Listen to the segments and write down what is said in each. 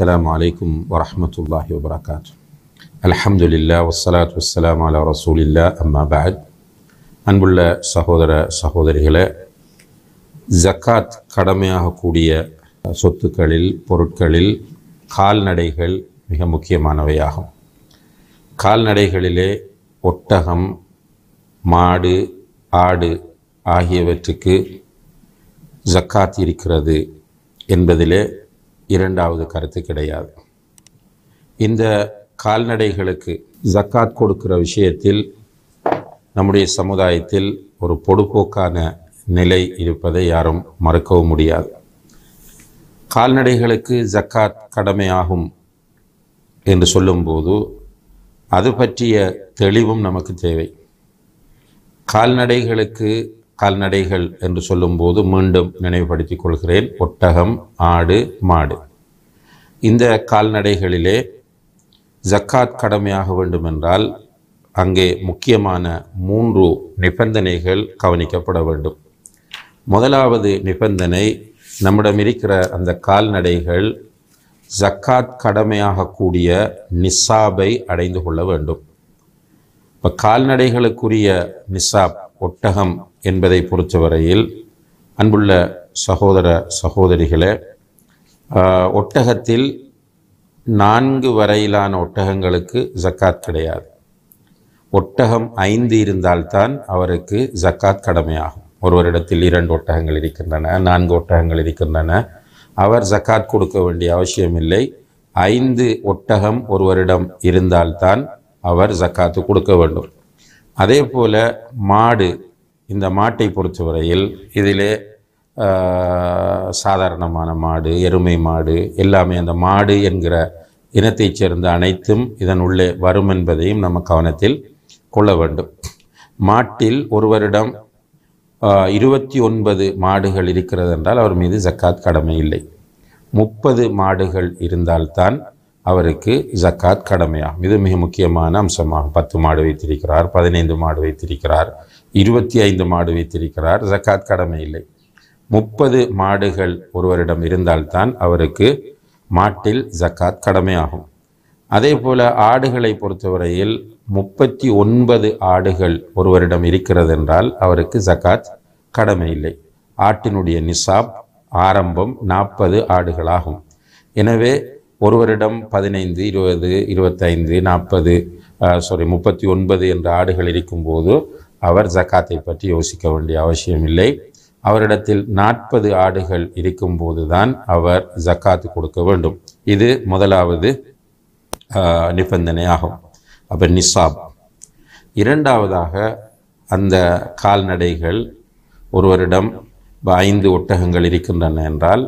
السلام عليكم ورحمة الله وبركاته الحمد لله والصلاة والسلام على رسول الله أما بعد அன்புள்ள சகோதர சகோதரிகளே ஜக்காத் கடமையாகக்கூடிய சொத்துக்களில் பொருட்களில் கால்நடைகள் மிக முக்கியமானவையாகும் கால்நடைகளிலே ஒட்டகம் மாடு ஆடு ஆகியவற்றுக்கு ஜக்காத் இருக்கிறது என்பதிலே இரண்டாவது கருத்து கிடையாது. இந்த கால்நடைகளுக்கு ஜக்காத் கொடுக்கிற விஷயத்தில் நம்முடைய சமுதாயத்தில் ஒரு பொடுபோக்கான நிலை இருப்பதை யாரும் மறுக்கவும் முடியாது. கால்நடைகளுக்கு ஜக்காத் கடமையாகும் என்று சொல்லும்போது அது பற்றிய தெளிவும் நமக்கு தேவை. கால்நடைகளுக்கு கால்நடைகள் என்று சொல்லும்போது மீண்டும் நினைவுபடுத்திக் கொள்கிறேன். ஒட்டகம் ஆடு மாடு. இந்த கால்நடைகளிலே ஜக்காத் கடமையாக வேண்டுமென்றால் அங்கே முக்கியமான மூன்று நிபந்தனைகள் கவனிக்கப்பட வேண்டும். முதலாவது நிபந்தனை நம்மிடம் இருக்கிற அந்த கால்நடைகள் ஜக்காத் கடமையாகக்கூடிய நிசாபை அடைந்து கொள்ள வேண்டும். இப்போ கால்நடைகளுக்குரிய நிசாப் ஒட்டகம் என்பதை பொறுத்தவரையில் அன்புள்ள சகோதர சகோதரிகளே ஒட்டகத்தில் நான்கு வரையிலான ஒட்டகங்களுக்கு ஜக்காத் கிடையாது. ஒட்டகம் ஐந்து இருந்தால்தான் அவருக்கு ஜக்காத் கடமையாகும். ஒருவரிடத்தில் இரண்டு ஒட்டகங்கள் இருக்கின்றன நான்கு ஒட்டகங்கள் இருக்கின்றன. அவர் ஜக்காத் கொடுக்க வேண்டிய அவசியமில்லை ஐந்து ஒட்டகம் ஒருவரிடம் இருந்தால்தான் அவர் ஜக்காத்து கொடுக்க வேண்டும். அதே போல மாடு இந்த மாட்டை பொறுத்தவரையில் இதிலே சாதாரணமான மாடு எருமை மாடு எல்லாமே அந்த மாடு என்கிற இனத்தைச் சேர்ந்த அனைத்தும் இதன் உள்ளே வரும் என்பதையும் நம்ம கவனத்தில் கொள்ள வேண்டும். மாட்டில் ஒருவரிடம் இருபத்தி ஒன்பது மாடுகள் இருக்கிறது என்றால் அவர் மீது ஜக்காத் கடமை இல்லை. முப்பது மாடுகள் இருந்தால்தான் அவருக்கு ஜக்காத் கடமையாகும். இது மிக முக்கியமான அம்சமாகும். பத்து மாடு வைத்திருக்கிறார் பதினைந்து மாடு வைத்திருக்கிறார் இருபத்தி ஐந்து மாடு வைத்திருக்கிறார் ஜக்காத் கடமை இல்லை. முப்பது மாடுகள் ஒருவரிடம் இருந்தால்தான் அவருக்கு மாட்டில் ஜக்காத் கடமையாகும். அதே போல ஆடுகளை பொறுத்தவரையில் முப்பத்தி ஒன்பது ஆடுகள் ஒருவரிடம் இருக்கிறது என்றால் அவருக்கு ஜக்காத் கடமை இல்லை ஆட்டினுடைய நிசாப் ஆரம்பம் நாற்பது ஆடுகளாகும். எனவே ஒருவரிடம் பதினைந்து இருபது இருபத்தைந்து நாற்பது சாரி முப்பத்தி ஒன்பது என்ற ஆடுகள் இருக்கும்போது அவர் ஜக்காத்தை பற்றி யோசிக்க வேண்டிய அவசியம் இல்லை அவரிடத்தில் நாற்பது ஆடுகள் இருக்கும்போதுதான் அவர் ஜக்காத்து கொடுக்க வேண்டும். இது முதலாவது நிபந்தனையாகும். நிபந்தனை ஆகும் அப்போ நிசாப். இரண்டாவதாக அந்த கால்நடைகள் ஒருவரிடம் வருடம் ஐந்து ஒட்டகங்கள் இருக்கின்றன என்றால்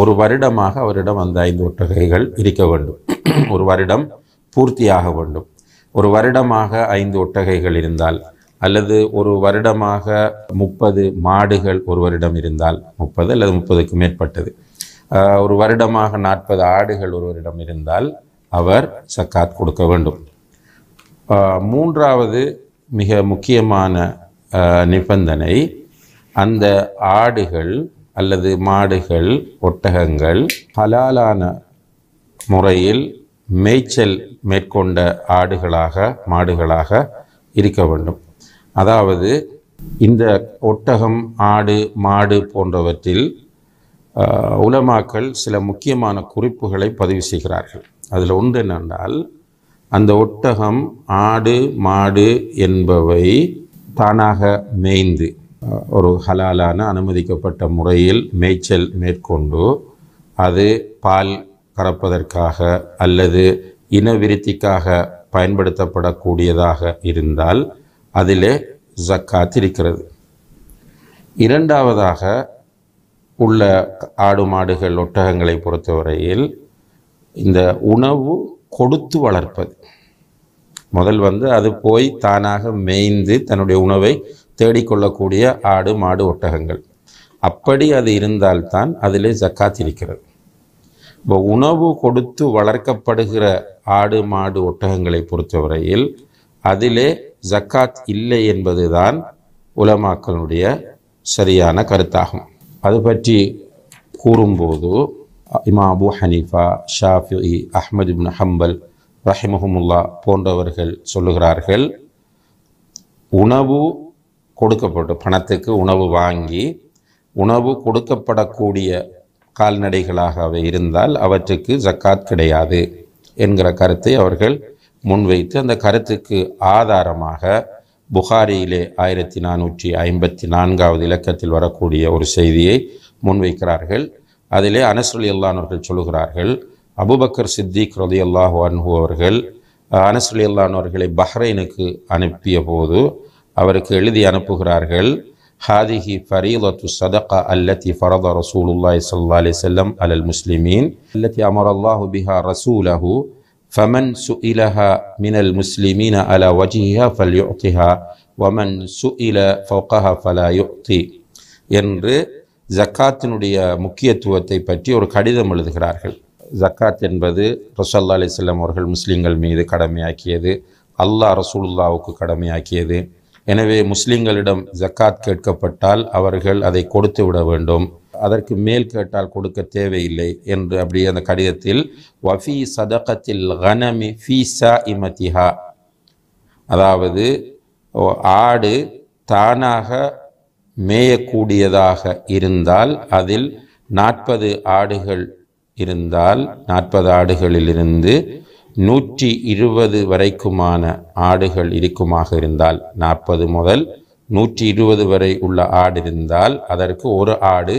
ஒரு வருடமாக அவரிடம் அந்த ஐந்து ஒட்டகைகள் இருக்க வேண்டும். ஒரு வருடம் பூர்த்தியாக வேண்டும். ஒரு வருடமாக ஐந்து ஒட்டகைகள் இருந்தால் அல்லது ஒரு வருடமாக முப்பது மாடுகள் ஒருவரிடம் இருந்தால் முப்பது அல்லது முப்பதுக்கு மேற்பட்டது. ஒரு வருடமாக நாற்பது ஆடுகள் ஒருவரிடம் இருந்தால் அவர் சக்காத் கொடுக்க வேண்டும். மூன்றாவது மிக முக்கியமான நிபந்தனை அந்த ஆடுகள் அல்லது மாடுகள் ஒட்டகங்கள் ஹலாலான முறையில் மேய்ச்சல் மேற்கொண்ட ஆடுகளாக மாடுகளாக இருக்க வேண்டும். அதாவது இந்த ஒட்டகம் ஆடு மாடு போன்றவற்றில் உலமாக்கள் சில முக்கியமான குறிப்புகளை பதிவு செய்கிறார்கள். அதில் ஒன்று என்னென்றால் அந்த ஒட்டகம் ஆடு மாடு என்பவை தானாக மேய்ந்து ஒரு ஹலாலான அனுமதிக்கப்பட்ட முறையில் மேய்ச்சல் மேற்கொண்டு அது பால் கறப்பதற்காக அல்லது இனவிருத்திக்காக பயன்படுத்தப்படக்கூடியதாக இருந்தால் அதிலே ஜக்காத் இருக்கிறது. இரண்டாவதாக உள்ள ஆடு மாடுகள் ஒட்டகங்களை பொறுத்தவரையில் இந்த உணவு கொடுத்து வளர்ப்பது. முதல் வந்து அது போய் தானாக மேய்ந்து தன்னுடைய உணவை தேடிக்கொள்ளக்கூடிய ஆடு மாடு ஒட்டகங்கள். அப்படி அது இருந்தால்தான் அதிலே ஜக்காத் இருக்கிறது. இப்போ உணவு கொடுத்து வளர்க்கப்படுகிற ஆடு மாடு ஒட்டகங்களை பொறுத்தவரையில் அதிலே ஜக்காத் இல்லை என்பதுதான் உலமாக்களுடைய சரியான கருத்தாகும். அது பற்றி கூறும்போது இமா Abu Hanifa Shafi Ahmad ibn Hanbal ரஹிமஹமுல்லா போன்றவர்கள் சொல்லுகிறார்கள் உணவு கொடுக்கப்பட்டு பணத்துக்கு உணவு வாங்கி உணவு கொடுக்கப்படக்கூடிய கால்நடைகளாக அவை இருந்தால் அவற்றுக்கு ஜக்காத் கிடையாது என்கிற கருத்தை அவர்கள் முன்வைத்து அந்த கருத்துக்கு ஆதாரமாக புகாரியிலே ஆயிரத்தி நானூற்றி ஐம்பத்தி நான்காவது இலக்கத்தில் வரக்கூடிய ஒரு செய்தியை முன்வைக்கிறார்கள். அதிலே அனஸ்ரலி அல்லானவர்கள் சொல்கிறார்கள் அபுபக்கர் சித்திக் ரதி அல்லாஹு அன்ஹு அவர்கள் அனஸ்ரலி அல்லானவர்களை பஹ்ரைனுக்கு அனுப்பிய போது அவருக்கு எழுதி அனுப்புகிறார்கள் ஹாதிஹி ஃபரீலத்து சதகா அல்லத்தி ஃபரத ரசூலுல்லாய் சல்லா அலி செல்லம் அலல் முஸ்லிமீன் அல்லத்தி அமர் அல்லாஹு பிஹா ரசூலஹூ ஃபமன் சுஇலஹா மினல் முஸ்லிமீன அலா வஜிஹா ஃபல் யுத்திஹா வமன் சுஇல ஃபௌகஹா ஃபலா யுக்தி என்று ஜக்காத்தினுடைய முக்கியத்துவத்தை பற்றி ஒரு கடிதம் எழுதுகிறார்கள். ஜக்காத் என்பது ரசல்லா அலிஸ்லாம் அவர்கள் முஸ்லீம்கள் மீது கடமையாக்கியது அல்லாஹ் ரசூலுல்லாவுக்கு கடமையாக்கியது. எனவே முஸ்லீம்களிடம் ஜக்காத் கேட்கப்பட்டால் அவர்கள் அதை கொடுத்து விட வேண்டும். அதற்கு மேல் கேட்டால் கொடுக்க தேவையில்லை என்று அப்படி அந்த கடிதத்தில் வஃபி சதகத்தில் கனமி ஃபீசா இமதிஹா அதாவது ஆடு தானாக மேயக்கூடியதாக இருந்தால் அதில் நாற்பது ஆடுகள் இருந்தால் நாற்பது ஆடுகளிலிருந்து நூற்றி இருபது வரைக்குமான ஆடுகள் இருக்குமாக இருந்தால் நாற்பது முதல் நூற்றி இருபது வரை உள்ள ஆடு இருந்தால் அதற்கு ஒரு ஆடு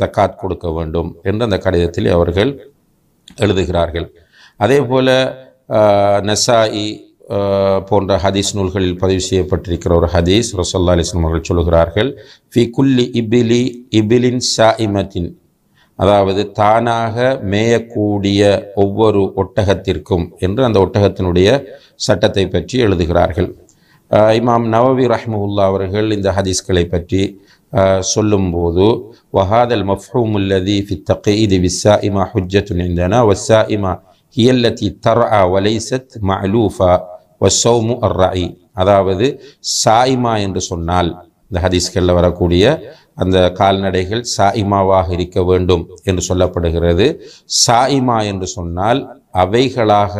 ஜக்காத் கொடுக்க வேண்டும் என்று அந்த கடிதத்தில் அவர்கள் எழுதுகிறார்கள். அதே போல் நெசாயி போன்ற ஹதீஸ் நூல்களில் பதிவு செய்யப்பட்டிருக்கிற ஒரு ஹதீஸ் ரசல்லா அலிஸ்லாம் அவர்கள் சொல்லுகிறார்கள் ஃபி குல்லி இபிலி இபிலின் ஷா இமத்தின் அதாவது தானாக மேயக்கூடிய ஒவ்வொரு ஒட்டகத்திற்கும் என்று அந்த ஒட்டகத்தினுடைய சட்டத்தை பற்றி எழுதுகிறார்கள். இமாம் நவவி ரஹ்முல்லா அவர்கள் இந்த ஹதீஸ்களை பற்றி சொல்லும்போது வஹாதல் மஃஹூம் ஃபி தகீது விஸ்ஸாயிமா ஹுஜ்ஜத்துன் இந்தனா வஸ்ஸாயிமா ஹியல்லதி தர்ஆ வலைசத் மஅலூஃபா வஸ்ஸௌமு அர்ராயி அதாவது சாயிமா என்று சொன்னால் இந்த ஹதீஸ்களில் வரக்கூடிய அந்த கால்நடைகள் சாயிமாவாக இருக்க வேண்டும் என்று சொல்லப்படுகிறது. சாயிமா என்று சொன்னால் அவைகளாக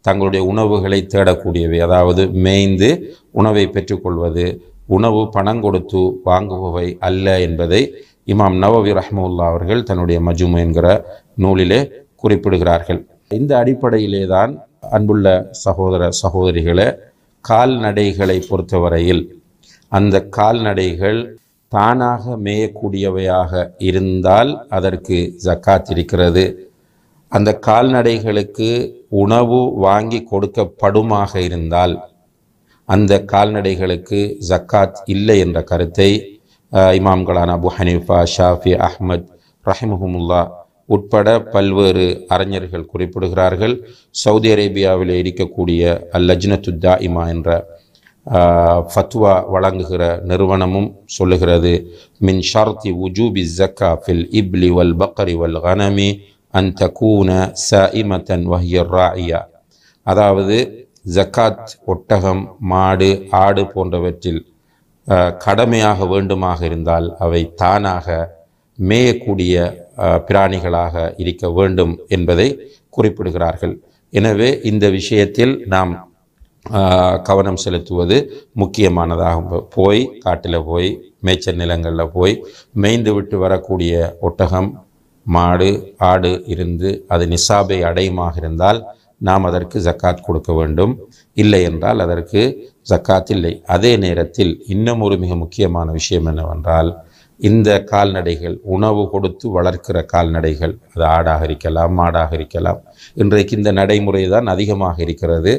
தங்களுடைய உணவுகளை தேடக்கூடியவை. அதாவது மேய்ந்து உணவை பெற்றுக்கொள்வது உணவு பணம் கொடுத்து வாங்குபவை அல்ல என்பதை இமாம் நவவி ரஹ்முல்லா அவர்கள் தன்னுடைய மஜுமு என்கிற நூலிலே குறிப்பிடுகிறார்கள். இந்த அடிப்படையிலே தான் அன்புள்ள சகோதர சகோதரிகளை கால்நடைகளை பொறுத்தவரையில் அந்த கால்நடைகள் தானாக மேயக்கூடியவையாக இருந்தால் அதற்கு ஜக்காத் இருக்கிறது. அந்த கால்நடைகளுக்கு உணவு வாங்கி கொடுக்கப்படுமாக இருந்தால் அந்த கால்நடைகளுக்கு ஜக்காத் இல்லை என்ற கருத்தை இமாம்களான அபு ஹனீஃபா ஷாஃபி அஹ்மத் ரஹிமஹமுல்லா உட்பட பல்வேறு அறிஞர்கள் குறிப்பிடுகிறார்கள். சவுதி அரேபியாவில் இருக்கக்கூடிய அல் இமா என்ற ஃபத்வா வழங்குகிற நிறுவனமும் சொல்லுகிறது மின் ஷார்த்தி உஜூபி ஜக்கா ஃபில் இப்லி வல் பக்கரி வல் கனமி அன் தகூன இமத்தன் வஹியர் ராயா அதாவது ஜக்காத் ஒட்டகம் மாடு ஆடு போன்றவற்றில் கடமையாக வேண்டுமாக இருந்தால் அவை தானாக மேயக்கூடிய பிராணிகளாக இருக்க வேண்டும் என்பதை குறிப்பிடுகிறார்கள். எனவே இந்த விஷயத்தில் நாம் கவனம் செலுத்துவது முக்கியமானதாகும். போய் காட்டில் போய் மேய்ச்சல் நிலங்களில் போய் மேய்ந்து விட்டு வரக்கூடிய ஒட்டகம் மாடு ஆடு இருந்து அது நிசாபை அடையுமாக இருந்தால் நாம் அதற்கு ஜக்காத் கொடுக்க வேண்டும். இல்லை என்றால் அதற்கு ஜக்காத் இல்லை. அதே நேரத்தில் இன்னும் ஒரு மிக முக்கியமான விஷயம் என்னவென்றால் இந்த கால்நடைகள் உணவு கொடுத்து வளர்க்கிற கால்நடைகள் அது ஆடாக இருக்கலாம் மாடாக இருக்கலாம் இன்றைக்கு இந்த நடைமுறை தான் அதிகமாக இருக்கிறது.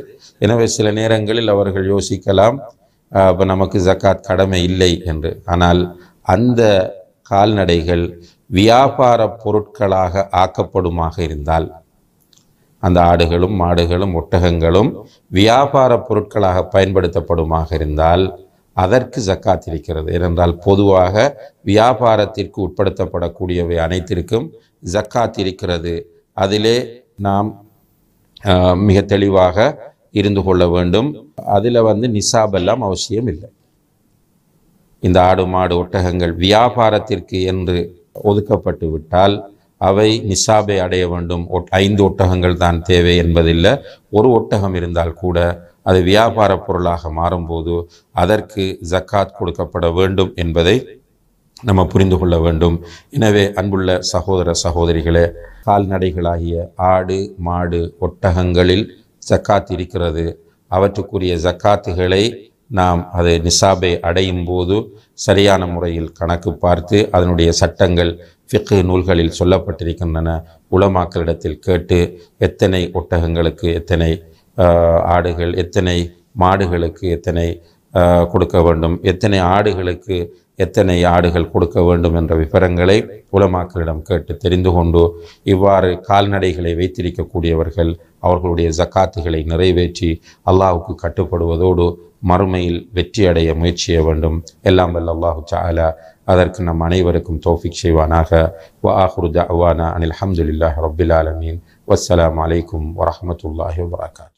எனவே சில நேரங்களில் அவர்கள் யோசிக்கலாம் இப்போ நமக்கு ஜக்காத் கடமை இல்லை என்று. ஆனால் அந்த கால்நடைகள் வியாபார பொருட்களாக ஆக்கப்படுமாக இருந்தால் அந்த ஆடுகளும் மாடுகளும் ஒட்டகங்களும் வியாபார பொருட்களாக பயன்படுத்தப்படுமாக இருந்தால் அதற்கு ஜக்காத் இருக்கிறது. ஏனென்றால் பொதுவாக வியாபாரத்திற்கு உட்படுத்தப்படக்கூடியவை அனைத்திற்கும் ஜக்காத் இருக்கிறது. அதிலே நாம் மிக தெளிவாக இருந்து கொள்ள வேண்டும். அதில் வந்து நிசாபெல்லாம் அவசியம் இல்லை. இந்த ஆடு மாடு ஒட்டகங்கள் வியாபாரத்திற்கு என்று ஒதுக்கப்பட்டு விட்டால் அவை நிசாபை அடைய வேண்டும். ஒட்- ஐந்து ஒட்டகங்கள் தான் தேவை என்பதில்லை. ஒரு ஒட்டகம் இருந்தால் கூட அது வியாபார பொருளாக மாறும்போது அதற்கு ஜக்காத் கொடுக்கப்பட வேண்டும் என்பதை நம்ம புரிந்து கொள்ள வேண்டும். எனவே அன்புள்ள சகோதர சகோதரிகளே கால்நடைகளாகிய ஆடு மாடு ஒட்டகங்களில் ஜக்காத் இருக்கிறது. அவற்றுக்குரிய ஜக்காத்துகளை நாம் அது நிசாபை அடையும் போது சரியான முறையில் கணக்கு பார்த்து அதனுடைய சட்டங்கள் ஃபிக்கு நூல்களில் சொல்லப்பட்டிருக்கின்றன. உலமாக்களிடத்தில் கேட்டு எத்தனை ஒட்டகங்களுக்கு எத்தனை ஆடுகள் எத்தனை மாடுகளுக்கு எத்தனை கொடுக்க வேண்டும் எத்தனை ஆடுகளுக்கு எத்தனை ஆடுகள் கொடுக்க வேண்டும் என்ற விவரங்களை உலமாக்களிடம் கேட்டு தெரிந்து கொண்டு இவ்வாறு கால்நடைகளை வைத்திருக்கக்கூடியவர்கள் அவர்களுடைய ஜக்காத்துகளை நிறைவேற்றி அல்லாவுக்கு கட்டுப்படுவதோடு மறுமையில் வெற்றியடைய முயற்சிய வேண்டும். எல்லாம் வல்ல அல்லாஹு சாலா அதற்கு நம் அனைவருக்கும் தோஃபிக் செய்வானாக. வ ஆஹுரு அவானா அனில் ஹம்துலில்லாஹி ரப்பில் ஆலமீன். வஸ்ஸலாமு அலைக்கும் வரமத்துல்லாஹி வரகாத்